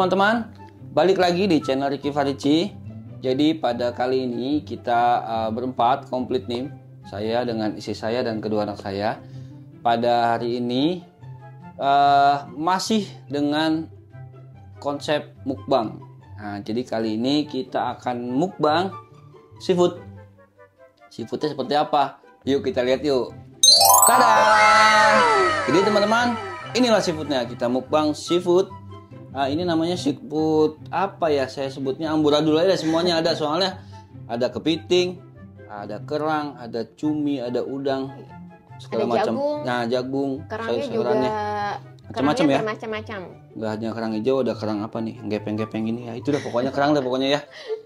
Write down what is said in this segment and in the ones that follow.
Teman-teman, balik lagi di channel Ricky Farici. Jadi pada kali ini kita uh, berempat komplit nih, saya dengan istri saya dan kedua anak saya. Pada hari ini uh, masih dengan konsep mukbang. Nah, jadi kali ini kita akan mukbang seafood. Seafoodnya seperti apa? Yuk kita lihat yuk. Tada! Jadi teman-teman, inilah seafoodnya. Kita mukbang seafood. Nah, ini namanya seafood apa ya? Saya sebutnya amburadul aja semuanya ada soalnya ada kepiting, ada kerang, ada cumi, ada udang, segala Ada macam. jagung. Nah, jagung, Kerangnya juga sayur-sayurannya. Macam-macam ya? bermacam-macam. Nggak hanya kerang hijau, ada kerang apa nih? Gepeng-gepeng gini ya. Itu dah pokoknya kerang dah pokoknya ya.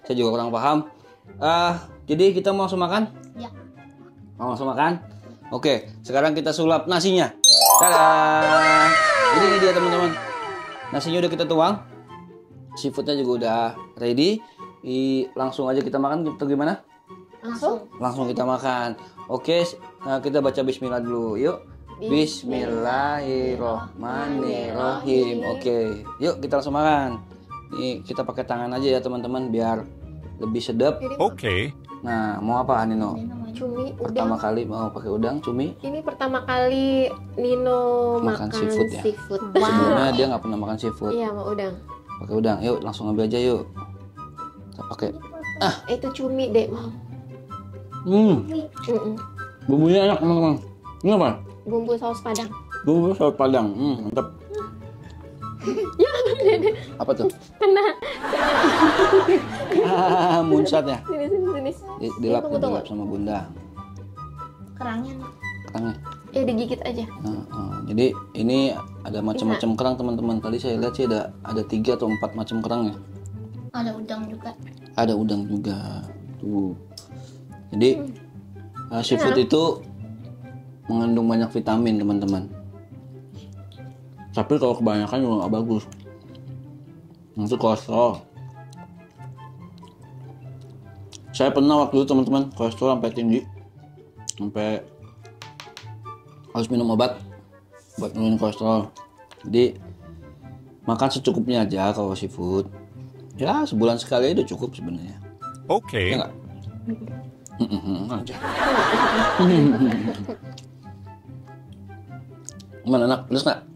Saya juga kurang paham. Ah, jadi kita mau langsung makan? Ya. Mau langsung makan? Oke, sekarang kita sulap nasinya. Tada! Jadi ini dia teman-teman. Nasinya udah kita tuang. Seafoodnya juga udah ready. I, langsung aja kita makan atau gimana? Langsung. Langsung kita makan. Oke, nah kita baca bismillah dulu. Yuk. Bismillahirrohmanirrohim. Oke, yuk kita langsung makan. Nih kita pakai tangan aja ya teman-teman biar lebih sedap. Okay. Nah, mau apa Nino? Cumi, Pertama udang. kali mau pakai udang, cumi. Ini pertama kali Nino Makan makan, seafood ya? seafood. Sebelumnya dia nggak pernah makan seafood. Iya, mau udang. Pakai udang. Yuk langsung ambil aja yuk. Kita pakai. Itu cumi, Dek. Mau. Hmm, Mm-mm. bumbunya enak teman-teman. Ini apa? Bumbu saus padang. Bumbu saus padang. Hmm, mantap. apa tuh? Kena. Ah, muncrat ya. Sini, sini, sini. Di, dilap, tunggu. dilap sama bunda. Kerangnya. Kerangnya. Eh, digigit aja. Nah, ah, jadi ini ada macam-macam kerang teman-teman. Tadi saya lihat sih ada ada tiga atau empat macam kerang ya. ada udang juga Ada udang juga. Tuh. Jadi uh, seafood itu mengandung banyak vitamin teman-teman. Tapi kalau kebanyakan juga nggak bagus. Itu kolesterol. Saya pernah waktu itu teman-teman kolesterol sampai tinggi, sampai harus minum obat buat nurunin kolesterol. Jadi makan secukupnya aja kalau seafood. Ya sebulan sekali udah cukup sebenarnya. Okay. Ya aja. Gimana anak? Pedes nggak?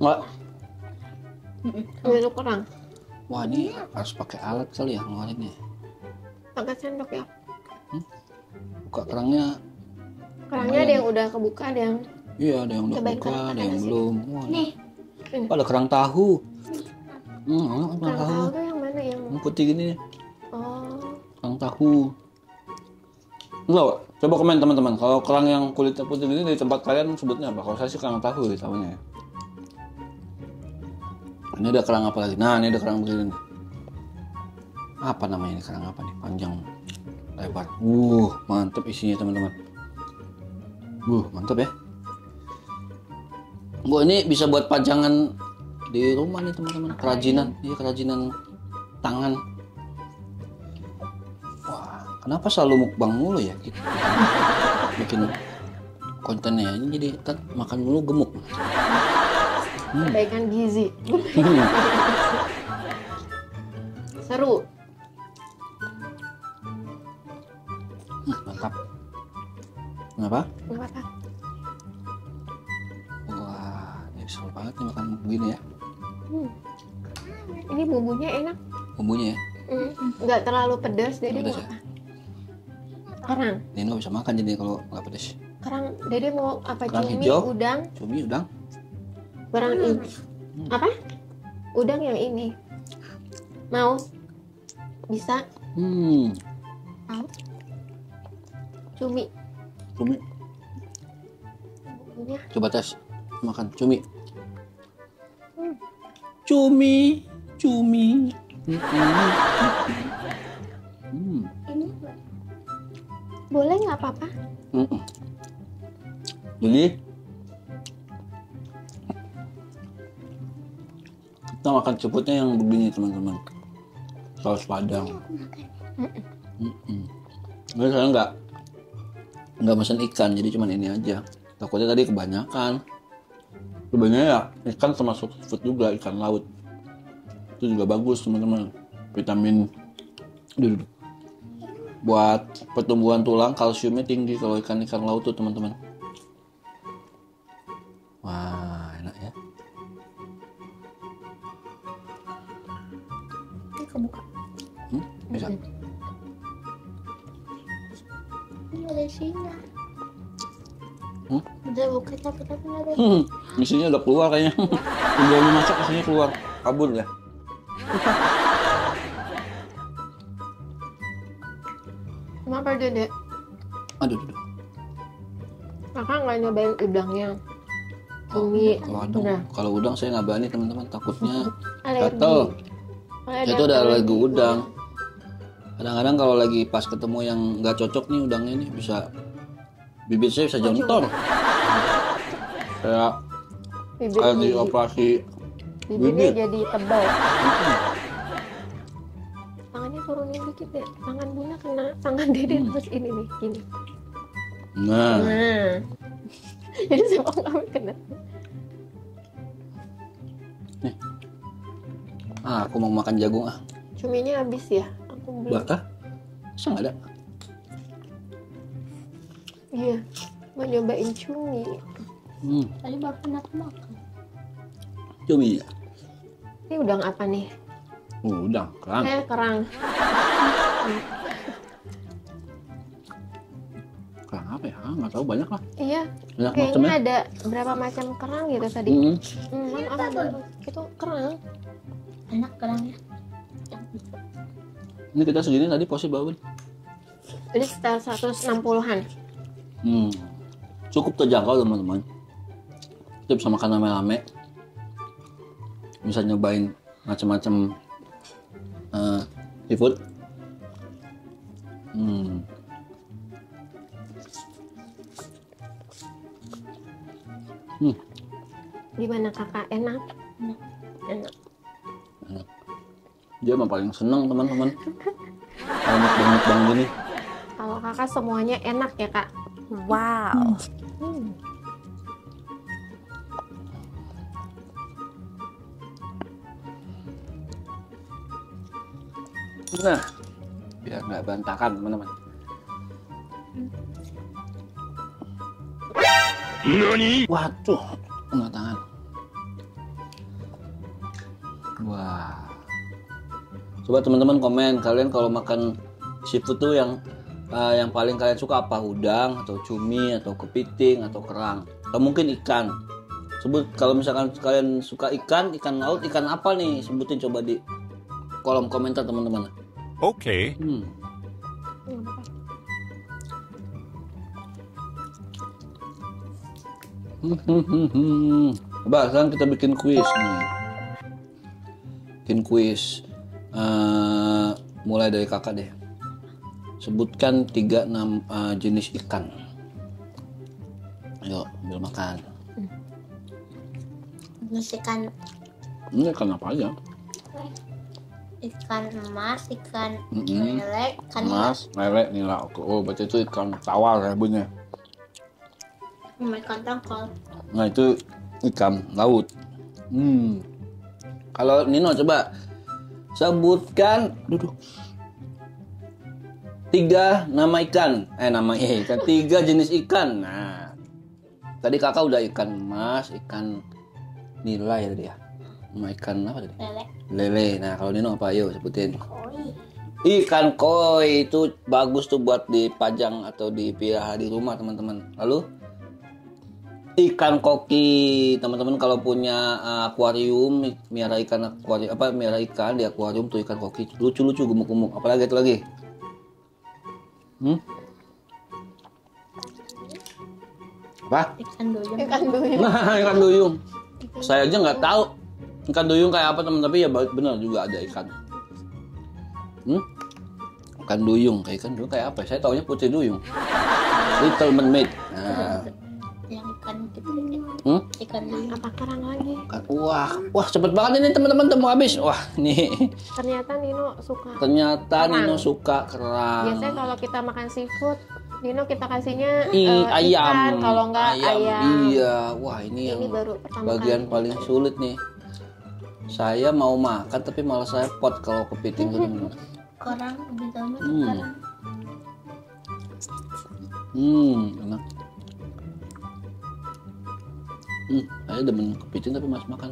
Nggak? Ini kerang. Wah ini harus pakai alat kali ya ngeluarinnya. Pakai sendok ya. Buka kerangnya, Kerangnya ada yang udah kebuka, ada yang iya ada yang udah Cobain buka, ada yang belum. Wah, nih oh, ada kerang tahu. Hmm, enak kerang kerang tahu. tahu tuh yang mana yang Yang putih gini, oh kerang tahu. Enggak, coba komen teman-teman. Kalau kerang yang kulitnya putih gini di tempat kalian sebutnya apa? Kalau saya sih kerang tahu gitu tahunya ya. Ini ada kerang apa lagi? Nah, ini ada kerang begini. Apa namanya ini kerang apa nih? Panjang, lebar. Uh, mantep isinya teman-teman. Uh, mantep ya. Gua ini bisa buat pajangan di rumah nih teman-teman. Kerajinan, iya kerajinan tangan. Wah, kenapa selalu mukbang mulu ya kita? Bikin kontennya ini jadi kan makan mulu gemuk. Kebaikan gizi. Seru. Hmm, mantap. Kenapa? Apa-apa. Wah, ini seru banget nih makan begini ya. Hmm. Ini bumbunya enak. Bumbunya ya. Hmm. Nggak terlalu pedas, Dede Pedas ya? apa? Kerang. Nino bisa makan jadi kalau nggak pedes. Kerang, Dede mau apa? Kerang Cumi, hijau. udang, Cumi udang. Barang ini. Apa? Udang yang ini. Mau? Bisa? Hmm, Mau? Cumi. cumi. Coba tes makan cumi. Cumi, cumi. Hmm. ini Boleh nggak apa-apa? Mm-mm. Jadi kita makan ceputnya yang begini teman-teman, saus padang. Ini saya nggak nggak pesen ikan, jadi cuman ini aja. Takutnya tadi kebanyakan. sebenarnya ya ikan termasuk food juga ikan laut itu juga bagus teman-teman vitamin buat pertumbuhan tulang kalsiumnya tinggi kalau ikan ikan laut tuh teman-teman Hmm, isinya udah keluar kayaknya. Lu masak isinya keluar. Kabur ya. Kenapa dede? Aduh, aduh. Kakak nggak nyobain udangnya. Cumi. Kalau udang, Udah. kalau udang saya nggak berani teman-teman takutnya gatel. Itu udah alergi udang. Kadang-kadang kalau lagi pas ketemu yang nggak cocok nih udangnya nih bisa bibir saya bisa jontor. Kayak Bibir kayak di operasi bibirnya bibir. jadi tebal. Tangannya turunin dikit deh. Tangan bunda kena tangan dede terus ini nih, gini. Nah, Nah. Jadi semua kamu kena. ah, aku mau makan jagung ah. Cuminya habis ya? Aku belum. Bakah? Masa nggak ada? Iya. Mau nyobain cumi. Hmm, Tadi baru pernah makan. cumi. Ini udang apa nih? Oh, udang, kerang. Eh, kerang. Kerang apa ya? Ah, nggak tahu banyak lah. Iya, Banyak kayaknya macamnya. ada berapa macam kerang gitu tadi. Hmm. Hmm, mana apa baru? Itu kerang. Enak kerangnya. Ini kita segini tadi posisi berapa? Jadi sekitar 160-an. Hmm. Cukup terjangkau teman-teman. Kita bisa makan rame-rame. Bisa nyobain macam-macam eh, seafood. Hmm. Hmm. Gimana kakak? Enak? Enak. Enak. Dia mah paling seneng teman-teman. Kalau mukbang-mukbang gini. Kalau kakak semuanya enak ya kak? Wow. Hmm. Nah, biar nggak berantakan teman-teman. Waduh, kena tangan. Wah. Coba teman-teman komen kalian kalau makan seafood tuh yang eh, yang paling kalian suka apa? Udang atau cumi atau kepiting atau kerang atau mungkin ikan. Sebut kalau misalkan kalian suka ikan, ikan laut, ikan apa nih? Sebutin coba di kolom komentar teman-teman. Okay. Hmm. Coba sekarang kita bikin kuis nih. Bikin kuis. Eh, mulai dari kakak deh. Sebutkan tiga nam, eh, jenis ikan. Ayo, ambil makan. Terus ikan Ini ikan apa aja? Ikan emas, ikan Mm-mm. lele, ikan Mas, lele, nila. Oh, berarti itu ikan tawar ya sama ikan tongkol. Nah itu ikan laut. Hmm. Kalau Nino coba sebutkan, duduk. Tiga nama ikan, eh nama ikan, tiga jenis ikan. Nah, tadi kakak udah ikan emas, ikan nila ya tadi ya. Ikan apa tadi? Lele. Lele. Nah kalau Nino apa? Ayo sebutin. Koi. Ikan koi itu bagus tuh buat dipajang atau dipelihara di rumah teman-teman. Lalu ikan koki teman-teman kalau punya uh, akuarium miara ikan akuarium apa miara ikan di akuarium tuh ikan koki lucu-lucu gemuk-gemuk apalagi itu lagi hmm? apa Ikan duyung. Ikan duyung. nah ikan duyung saya aja nggak tahu ikan duyung kayak apa teman tapi ya benar juga ada ikan hmm? ikan duyung kayak ikan duyung kayak apa saya taunya putri duyung little mermaid nah, Yang ikan hmm? Ikan duyung. Apa kerang lagi? Wah wah cepet banget ini teman-teman temu habis wah nih Ternyata Nino suka. ternyata Kerang. Nino suka kerang Biasanya kalau kita makan seafood Nino kita kasihnya I, eh, ayam. ikan, kalau enggak ayam. Iya, wah ini, Ini yang baru pertama bagian kali. paling sulit nih. Saya mau makan tapi malah saya pot kalau kepiting tuh teman-teman. Korang tuh Hmm. korang. Hmm, enak. Hmm, saya demen kepiting tapi mas makan.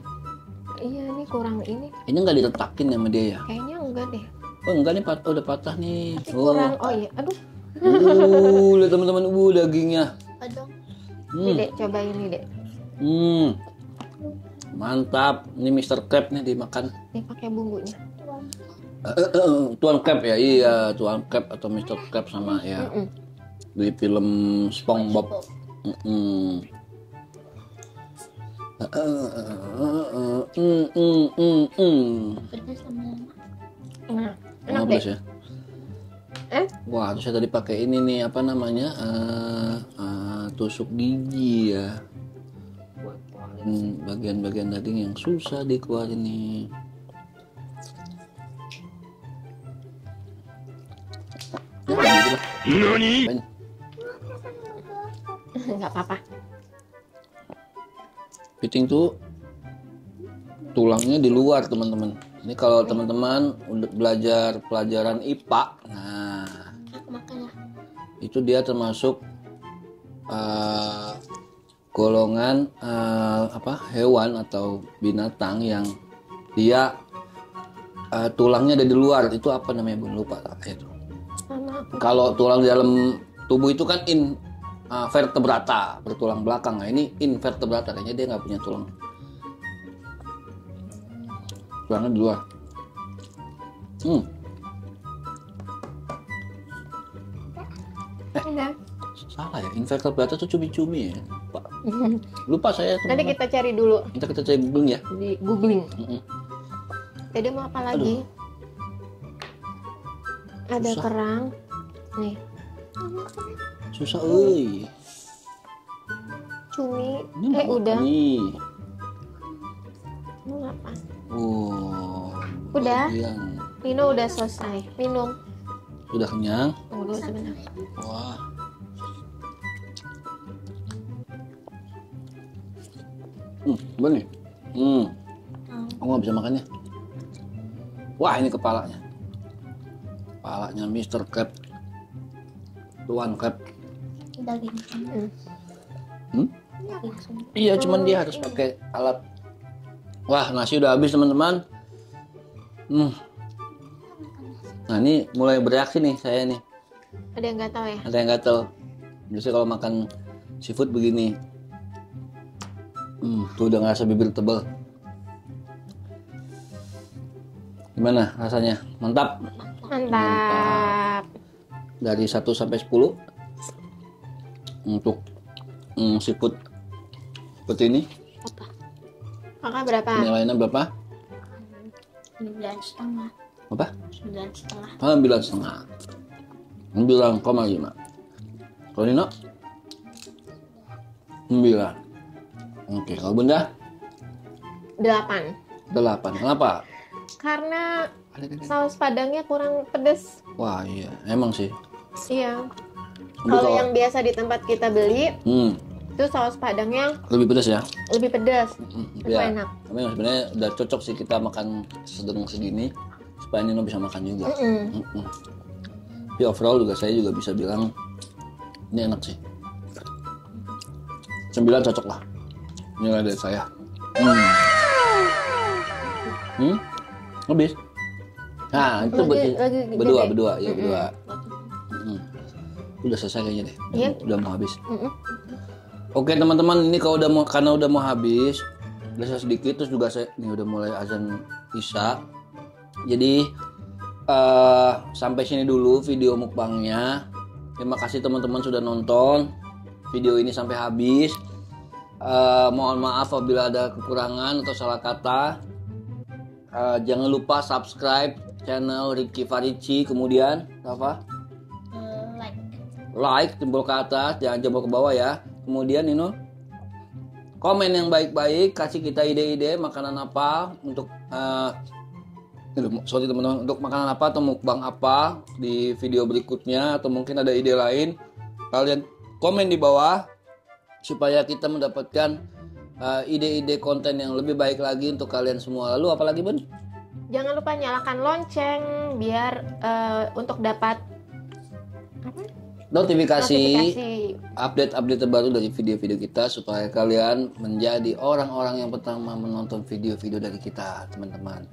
Iya nih kurang ini. Ini nggak diletakin sama dia ya? Kayaknya enggak deh. Oh enggak nih pat udah patah nih. Tapi Oh, kurang. Oh iya, aduh. uh, lihat teman-teman, uh dagingnya. Aduh, Ini Hmm, dek, coba ini dek. hmm, mantap. Ini Mr. Crab nih dimakan. Nih pakai bumbunya. Eh, eh, eh, Tuan Crab ya, iya Tuan Crab atau Mr. Crab sama ya Mm-mm. di film SpongeBob. Mm, mm, mm, mm. enak deh. ya. Eh? Wah, terus saya tadi pakai ini nih apa namanya eh, eh, tusuk gigi ya. Hmm, bagian-bagian daging yang susah dikeluarin nih. Enggak apa-apa. Piting tuh tulangnya di luar teman-teman. Ini kalau teman-teman udah belajar pelajaran IPA, nah ya. itu dia termasuk eh, golongan eh, apa hewan atau binatang yang dia eh, tulangnya ada di luar. Itu apa namanya? Bun lupa itu kalau tulang di dalam tubuh itu kan in eh, vertebrata bertulang belakang. Nah ini invertebrata kayaknya dia nggak punya tulang. Tulangnya di luar. Hmm. Udah. salah ya. Invertebrata tuh cumi-cumi ya lupa saya Nanti teman-teman kita cari dulu kita kita cari googling ya di googling. Mm-mm. Jadi mau apa lagi? Ada Susah. kerang. Nih, susah euy cumi. ini eh udah. nih Mau apa? oh Udah. bagian. Udah selesai. Minum. sudah kenyang dulu sebentar. wah gimana nih hmm Hmm. aku nggak bisa makannya wah ini kepalanya kepalanya Mr. Crab Tuan Crab Daging. Hmm. Iya, cuman dia harus pakai alat. Wah, nasi udah habis teman-teman. Hmm. Nah ini mulai bereaksi nih saya nih. Ada yang tahu ya? Ada yang gatel. Biasanya kalau makan seafood begini. Hmm, tuh udah ngerasa bibir tebal. Gimana rasanya? Mantap. Mantap. Dari 1 sampai 10 untuk hmm, seafood seperti ini Apa? Kakak berapa? penilaiannya berapa? Sembilan setengah. Apa? Sembilan setengah. Sembilan setengah. Sembilan koma lima. Kalau Nino? Sembilan. Oke, kalau Bunda? Delapan. Delapan. Kenapa? Karena saus padangnya kurang pedes. Wah iya, emang sih. Iya. Kalau yang biasa di tempat kita beli, hmm, itu saus padangnya lebih pedas ya. lebih pedas. Hmm, Itu ya. enak. Tapi sebenarnya udah cocok sih kita makan sedang segini supaya Nino bisa makan juga. Mm-mm. Mm-mm. Tapi overall juga saya juga bisa bilang ini enak sih. Sembilan cocok lah. Nilai dari saya. Hmm. Hmm? Habis. Nah, itu Lagi- ber- lagi berdua, gede. berdua, ya berdua. Mm-mm. Udah selesai kayaknya deh. Iya. Udah mau habis. Oke teman-teman, ini kalau udah mau karena udah mau habis, udah sedikit terus juga saya ini udah mulai azan isya. Jadi eh sampai sini dulu video mukbangnya. Terima kasih teman-teman sudah nonton video ini sampai habis. Eh, mohon maaf apabila ada kekurangan atau salah kata. Eh, jangan lupa subscribe channel Ricky Farici kemudian apa? Eh, like. like jempol ke atas jangan jempol ke bawah ya kemudian Nino komen yang baik-baik kasih kita ide-ide makanan apa untuk aduh, sorry teman-teman untuk makanan apa atau mukbang apa di video berikutnya atau mungkin ada ide lain kalian komen di bawah supaya kita mendapatkan uh, ide-ide konten yang lebih baik lagi untuk kalian semua. Lalu apalagi Bun? Jangan lupa nyalakan lonceng biar eh, untuk dapat apa? Notifikasi notifikasi. update-update terbaru dari video-video kita supaya kalian menjadi orang-orang yang pertama menonton video-video dari kita, teman-teman.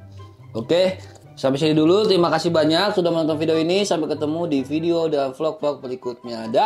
Oke, sampai sini dulu. Terima kasih banyak sudah menonton video ini. Sampai ketemu di video dan vlog-vlog berikutnya. Dah.